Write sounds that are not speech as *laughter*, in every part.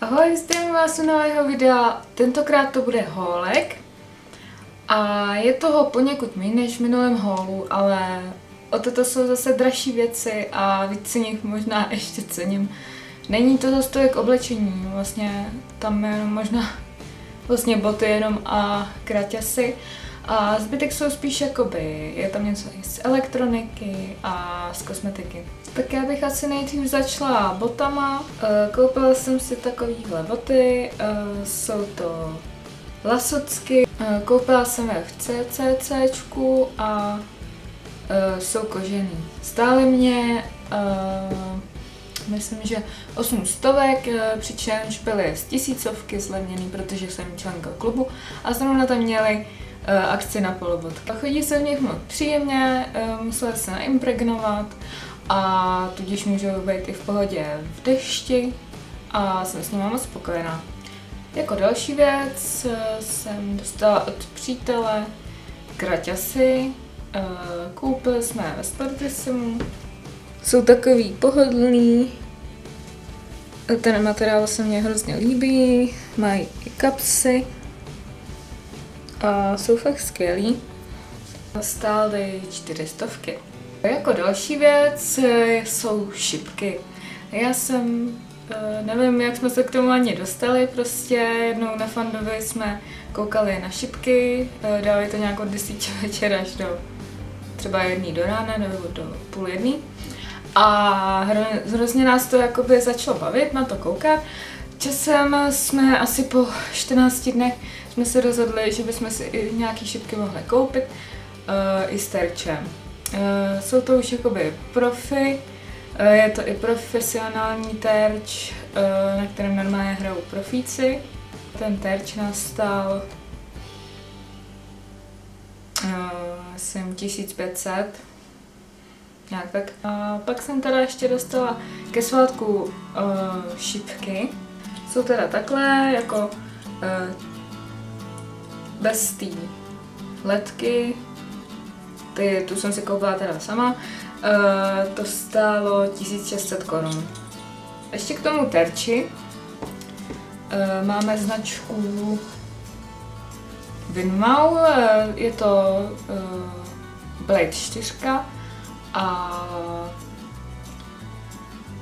Ahoj, zdravím vás u nového videa. Tentokrát to bude hólek. A je toho poněkud méně než v minulém holu, ale o toto jsou zase dražší věci a víc si nich možná *laughs* ještě cením. Není to zase tolik oblečení, vlastně tam je jenom možná *laughs* vlastně boty jenom a kraťasy. A zbytek jsou spíš jakoby, je tam něco i z elektroniky a z kosmetiky. Tak já bych asi nejdřív začala botama. Eh, koupila jsem si takovýhle boty, eh, jsou to lasocky. Eh, koupila jsem je v CCCčku a jsou kožený. Stály mě myslím, že 8 stovek, přičemž byly z tisícovky zlevněný, protože jsem členka klubu a zrovna tam měli akci na polobotky. Chodí se v nich moc příjemně, eh, musela se naimpregnovat a tudíž můžou být i v pohodě v dešti a jsem s nimi moc spokojená. Jako další věc eh, jsem dostala od přítele kraťasy, koupili jsme ve Sportissimu. Jsou takový pohodlný, ten materiál se mně hrozně líbí, mají i kapsy, a jsou fakt skvělý. Stály čtyřistovky. Jako další věc eh, jsou šipky. Já jsem, eh, nevím, jak jsme se k tomu ani dostali, prostě jednou na Fandovi jsme koukali na šipky, eh, dali to nějak od 10 večer až do třeba jedný do rána nebo do půl jedný. A hrozně nás to jakoby začalo bavit na to koukat. Časem jsme asi po 14 dnech jsme se rozhodli, že bychom si i nějaký šipky mohli koupit uh, i s terčem. Uh, jsou to už jakoby profi, uh, je to i profesionální terč, uh, na kterém normálně hrajou profíci. Ten terč nás stál uh, jsem 1500, nějak tak. A pak jsem teda ještě dostala ke svátku uh, šipky. Jsou teda takhle, jako uh, bez té letky, ty, tu jsem si koupila teda sama, uh, to stálo 1600 korun. Ještě k tomu terči. Uh, máme značku Winmau, uh, je to uh, Blade 4 a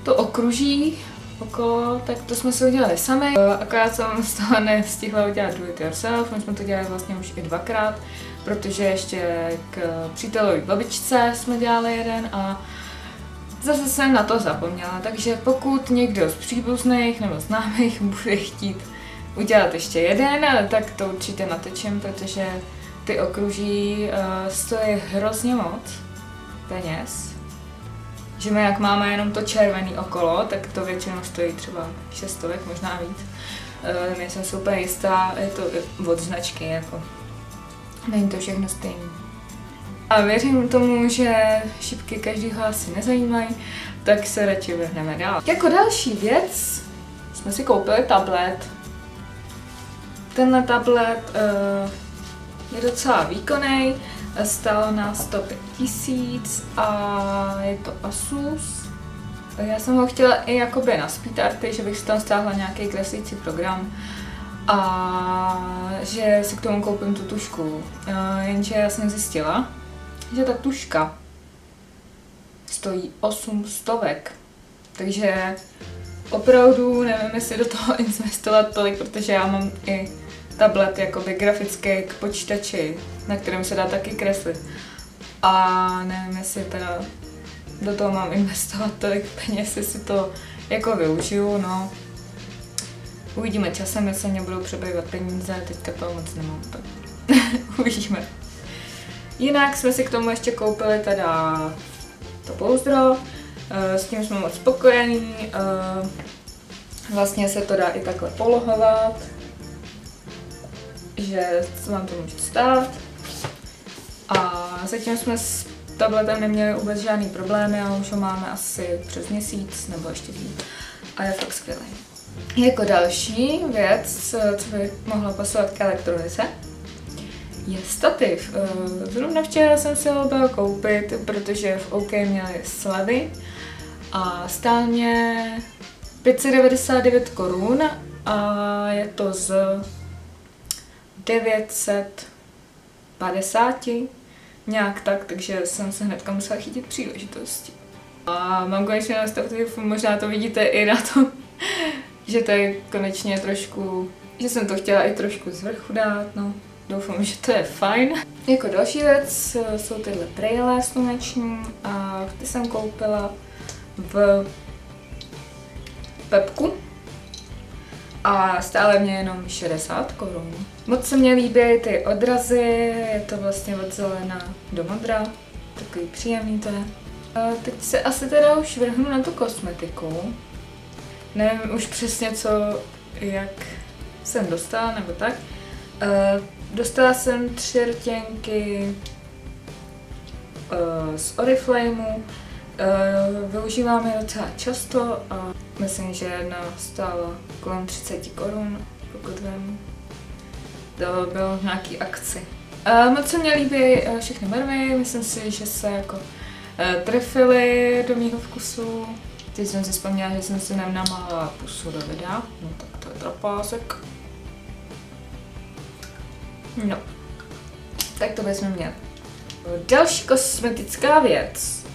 to okruží okolo, tak to jsme si udělali sami. Akorát jsem z toho nestihla udělat do it yourself, my jsme to dělali vlastně už i dvakrát, protože ještě k přítelovi babičce jsme dělali jeden a zase jsem na to zapomněla, takže pokud někdo z příbuzných nebo známých *laughs* bude chtít udělat ještě jeden, tak to určitě natečím, protože ty okruží uh, stojí hrozně moc peněz že my jak máme jenom to červený okolo, tak to většinou stojí třeba šestovek, možná víc. Uh, nejsem si úplně jistá, je to od značky, jako není to všechno stejné. A věřím tomu, že šipky každýho asi nezajímají, tak se radši vrhneme dál. Jako další věc jsme si koupili tablet. Tenhle tablet uh, je docela výkonný, Stalo nás 105 tisíc a je to Asus. Já jsem ho chtěla i jakoby na speed arty, že bych si tam stáhla nějaký kreslící program a že si k tomu koupím tu tušku. Jenže já jsem zjistila, že ta tuška stojí 8 stovek. Takže opravdu nevím, jestli do toho *laughs* investovat tolik, protože já mám i tablet jakoby grafický k počítači, na kterém se dá taky kreslit. A nevím, jestli teda do toho mám investovat tolik peněz, jestli to jako využiju, no. Uvidíme časem, jestli mě budou přebývat peníze, teďka to moc nemám, tak *laughs* uvidíme. Jinak jsme si k tomu ještě koupili teda to pouzdro, eh, s tím jsme moc spokojení, eh, vlastně se to dá i takhle polohovat, že se vám to může stát. A zatím jsme s tabletem neměli vůbec žádný problémy a už ho máme asi přes měsíc nebo ještě víc. A je fakt skvělý. Jako další věc, co by mohla pasovat k elektronice, je stativ. Eh, zrovna včera jsem si ho byla koupit, protože v OK měli slevy a stál mě 599 korun a je to z 950, nějak tak, takže jsem se hnedka musela chytit příležitosti. A mám konečně nastavit, možná to vidíte i na tom, *laughs* že to je konečně trošku, že jsem to chtěla i trošku z vrchu dát, no. Doufám, že to je fajn. Jako další věc jsou tyhle brýle sluneční a ty jsem koupila v Pepku a stále mě jenom 60 korun. Moc se mně líbí ty odrazy, je to vlastně od zelena do modra, takový příjemný to je. A teď se asi teda už vrhnu na tu kosmetiku. Nevím už přesně co, jak jsem dostala nebo tak. Uh, dostala jsem tři rtěnky uh, z Oriflameu. Uh, využívám je docela často a myslím, že jedna stála kolem 30 korun, pokud vím. To bylo v nějaký akci. Uh, moc se mě líbí uh, všechny barvy, myslím si, že se jako trefily do mýho vkusu. Teď jsem si vzpomněla, že jsem si nenamávala pusu do videa, no tak to je trapásek. No, tak to bychom měli. Další kosmetická věc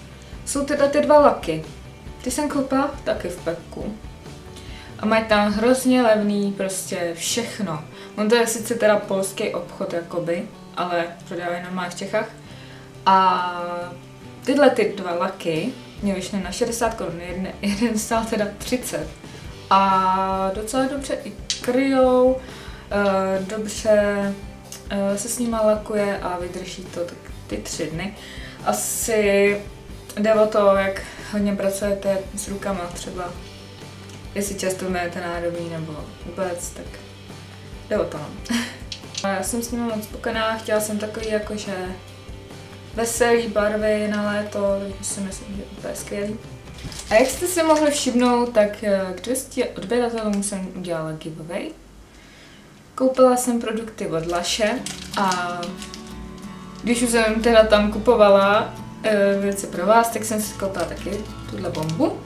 jsou teda ty dva laky. Ty jsem koupila taky v Pepku. A mají tam hrozně levný prostě všechno. On to je sice teda polský obchod jakoby, ale prodávají normálně v Čechách. A tyhle ty dva laky mě vyšly na 60 korun, jeden, *laughs* jeden stál teda 30. A docela dobře i kryjou, uh, dobře uh, se s nima lakuje a vydrží to tak ty tři dny. Asi jde o to, jak hodně pracujete s rukama třeba. Jestli často mějete nádobí nebo vůbec, tak jde o to. No. *laughs* Já jsem s nimi moc spokojená, chtěla jsem takový jakože veselý barvy na léto, takže si myslím, že to je skvělý. A jak jste si mohli všimnout, tak eh, k 200 odběratelům jsem udělala giveaway. Koupila jsem produkty od Laše a když už jsem teda tam kupovala věci pro vás, tak jsem si koupila taky tuhle bombu,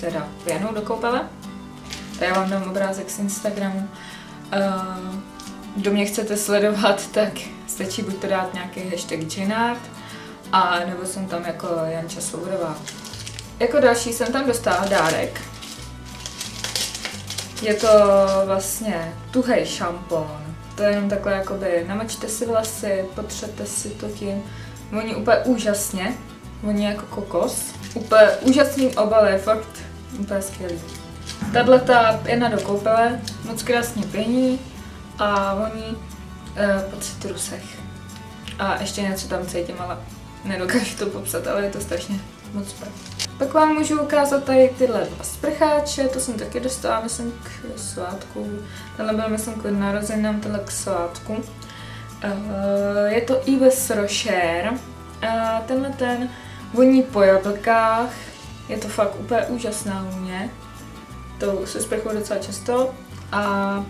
teda pěnu do koupele. Já vám dám obrázek z Instagramu. E, kdo mě chcete sledovat, *laughs* tak stačí buď to dát nějaký hashtag Janart, a nebo jsem tam jako Janča Svoudová. Jako další jsem tam dostala dárek, je to vlastně tuhej šampon. To je jenom takhle jakoby namačte si vlasy, potřete si to tím. Voní úplně úžasně. Voní jako kokos. Úplně úžasný obal je fakt úplně skvělý. Tahle ta pěna do koupele, moc krásně pění a voní e, po citrusech. A ještě něco tam cítím, ale nedokážu to popsat, ale je to strašně moc super. Pak vám můžu ukázat tady tyhle dva sprcháče, to jsem taky dostala, myslím, k svátku. Tenhle byl, myslím, k narozeninám, tenhle k svátku. Uh, je to Yves Rocher. Uh, tenhle ten voní po jablkách. Je to fakt úplně úžasná vůně. To se sprchuju docela často. A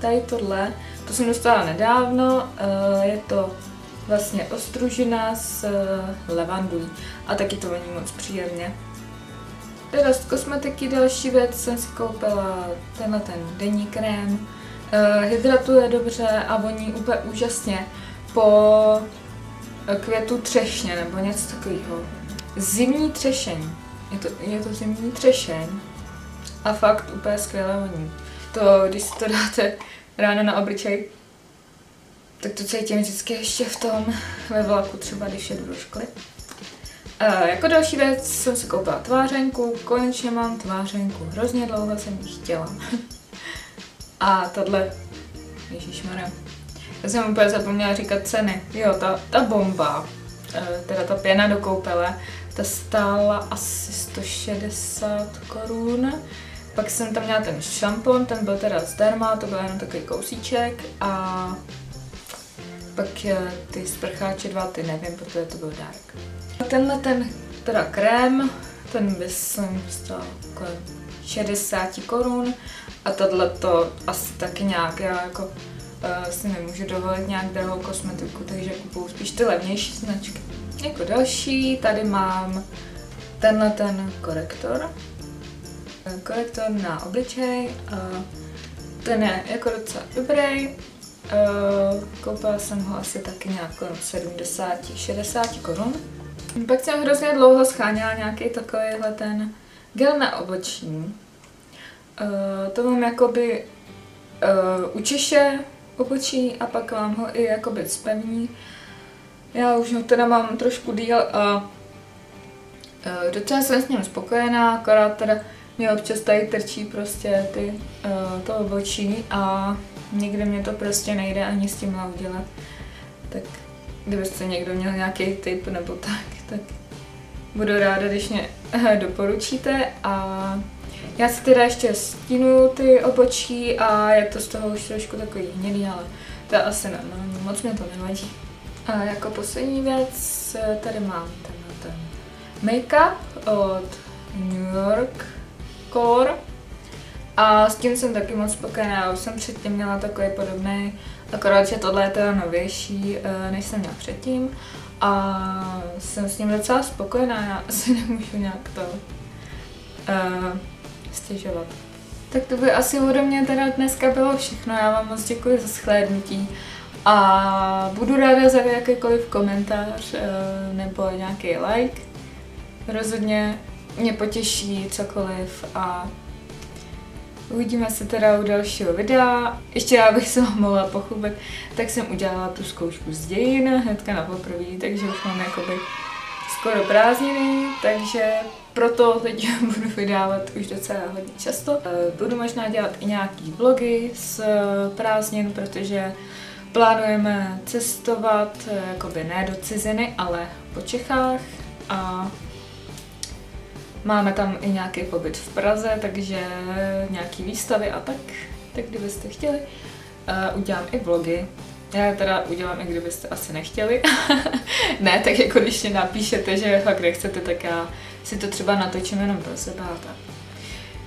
tady tohle, to jsem dostala nedávno, uh, je to vlastně ostružina s eh, levandulí a taky to voní moc příjemně. Teda z kosmetiky další věc jsem si koupila tenhle ten denní krém. Uh, hydratuje dobře a voní úplně úžasně po eh, květu třešně nebo něco takového. Zimní třešeň. Je to, je to zimní třešeň a fakt úplně skvěle voní. To, když si to dáte ráno na obličej, tak to cítím vždycky ještě v tom ve vlaku, třeba když jedu do školy. Uh, jako další věc jsem si koupila tvářenku, konečně mám tvářenku, hrozně dlouho jsem ji chtěla. *laughs* A tahle, ježišmarja, já jsem úplně zapomněla říkat ceny. Jo, ta, ta bomba, uh, teda ta pěna do koupele, ta stála asi 160 korun. Pak jsem tam měla ten šampon, ten byl teda zdarma, to byl jenom takový kousíček a pak eh, ty sprcháče dva, ty nevím, protože to byl dárek. Tenhle ten teda krém, ten by jsem stál kolem 60 korun a tohle to asi taky nějak, já jako uh, si nemůžu dovolit nějak drahou kosmetiku, takže kupuju spíš ty levnější značky. Jako další tady mám tenhle ten korektor. Korektor na obličej. Uh, ten je jako docela dobrý. Uh, koupila jsem ho asi taky nějak kolem 70-60 korun. Pak jsem hrozně dlouho scháněla nějaký takovýhle ten gel na obočí. Uh, to mám jakoby uh, učeše obočí a pak mám ho i jakoby spevní. Já už ho teda mám trošku díl a uh, docela jsem s ním spokojená, akorát teda mě občas tady trčí prostě ty, uh, to obočí a nikdy mě to prostě nejde ani s tím udělat. Tak kdybyste někdo měl nějaký tip nebo tak, tak budu ráda, když mě doporučíte a já si teda ještě stínu ty obočí a je to z toho už trošku takový hnědý, ale to je asi normální, moc mě to nevadí. A jako poslední věc tady mám tenhle ten make-up od New York Core a s tím jsem taky moc spokojená, už jsem předtím měla takový podobný, akorát, že tohle je teda novější, eh, než jsem měla předtím a jsem s ním docela spokojená, já *laughs* asi nemůžu nějak to uh, stěžovat. Tak to by asi ode mě teda dneska bylo všechno, já vám moc děkuji za shlédnutí a budu ráda za jakýkoliv komentář uh, nebo nějaký like. Rozhodně mě potěší cokoliv a Uvidíme se teda u dalšího videa. Ještě já bych se vám mohla pochopit, tak jsem udělala tu zkoušku z dějin hnedka na poprvé, takže už mám jakoby skoro prázdniny, takže proto teď *laughs* budu vydávat už docela hodně často. Eh, budu možná dělat i nějaký vlogy z prázdnin, protože plánujeme cestovat, eh, jakoby ne do ciziny, ale po Čechách a Máme tam i nějaký pobyt v Praze, takže nějaký výstavy a tak. Tak kdybyste chtěli, udělám i vlogy. Já teda udělám i kdybyste asi nechtěli. *laughs* ne, tak jako když mě napíšete, že fakt nechcete, tak já si to třeba natočím jenom pro sebe a tak.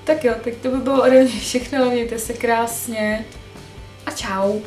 Tak jo, tak to by bylo ode mě všechno, mějte se krásně a čau.